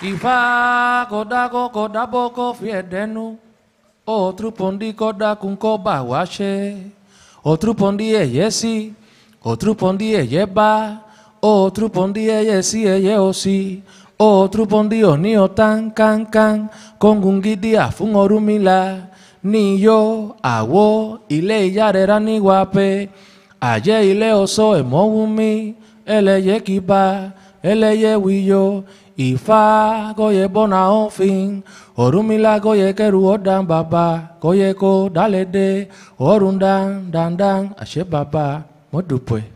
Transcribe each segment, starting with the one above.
Kifa kodako kodaboko fiedenu. Outro pondi kodakun kobawache. Outro pondi eyesi. Outro pondi eyeba. Outro pondi eyesi eyeosi. Outro pondi oni otan kan kan. Kongungidi afun orumila. Ni yo awo ile iyarera ni guape. Aye ile oso emowumi. Eleye kiba. Eleye wiyo. Ifa goye bona ofin. Orumila goye keru odan baba. Goye ko dalede. Orundan dan dan. Ashe baba. Modupwe.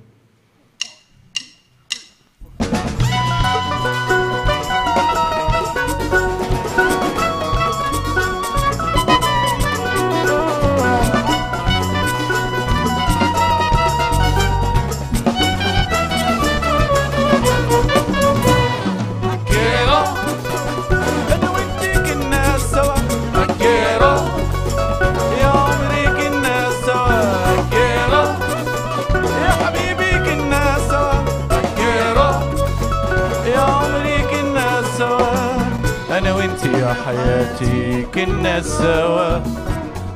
حياتي كنا سوا.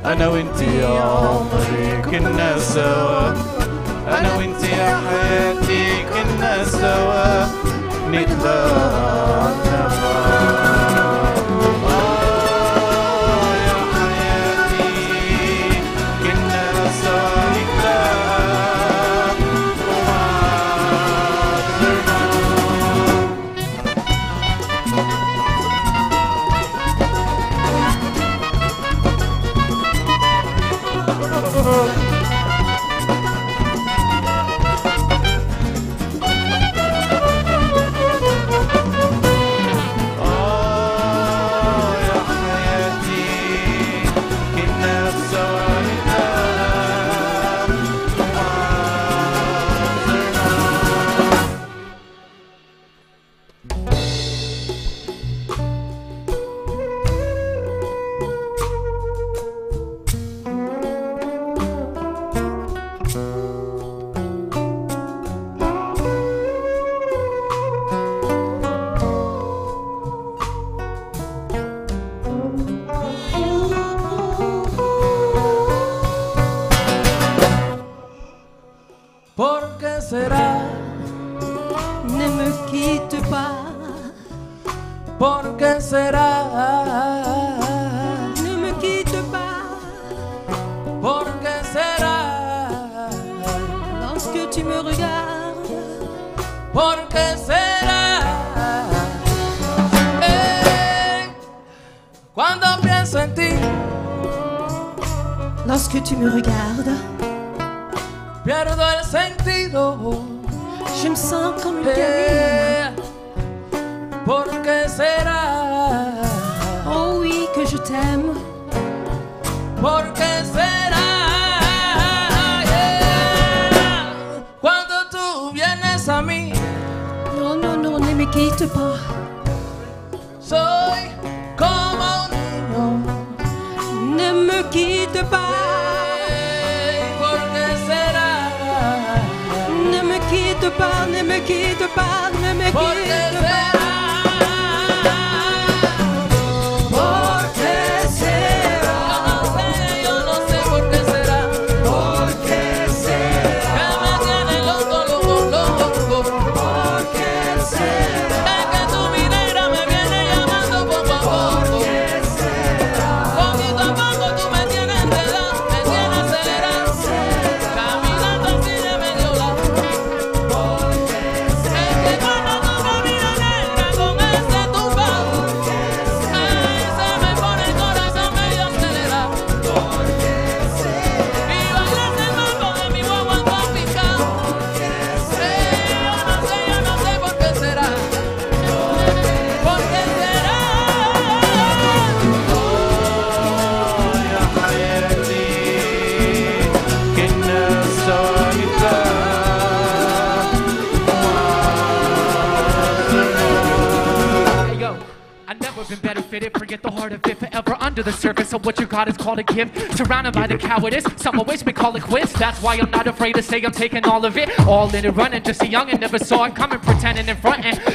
أنا وأنت يا عمري كنا سوا. أنا وأنت يا حياتي كنا سوا. نتلاقى ¿Por qué será? Ne me quitte pas, ¿Por qué será? ne me quitte pas. ¿Por qué será? Lorsque tu me regardes, ¿Por qué será? Eh, Cuando pienso en ti, lorsque tu me regardes, pierdo el sentido. je me sens comme une gamine. Eh, ¿Por qué será? Oh oui, que je t'aime. ¿Por qué será? Yeah. Cuando tú vienes a mí, Non, non, non, ne me quitte pas. soy como un niño. Ne me quitte pas. Quitte pas, ne me quitte pas, ne me quitte pas. Forget the heart of it. Forever under the surface of what you got is called a gift. Surrounded by the cowardice, some always may call it quits. That's why I'm not afraid to say I'm taking all of it. All in and running, just a young and never saw it coming, pretending and.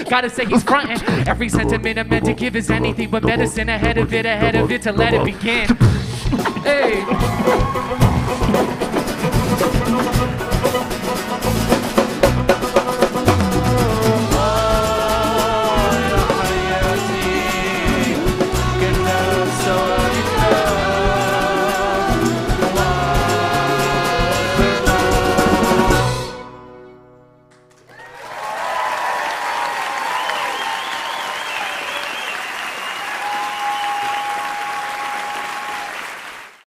Gotta say he's fronting. Every sentiment I'm meant to give is anything but medicine. Ahead of it, ahead of it, to let it begin. Hey.